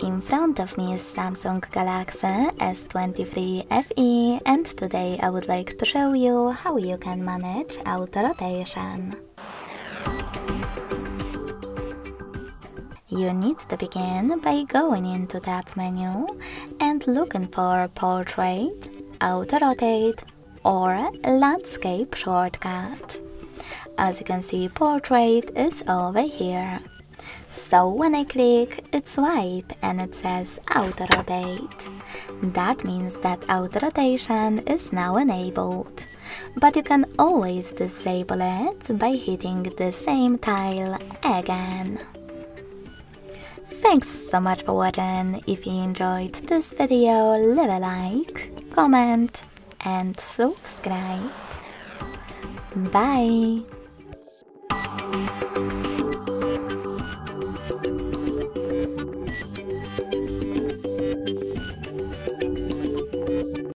In front of me is Samsung Galaxy S23 FE and today I would like to show you how you can manage auto rotation. You need to begin by going into app menu and looking for Portrait, Auto Rotate or Landscape shortcut. As you can see, Portrait is over here. So when I click, it's white and it says Auto Rotate. That means that auto rotation is now enabled. But you can always disable it by hitting the same tile again. Thanks so much for watching. If you enjoyed this video, leave a like, comment and subscribe. Bye!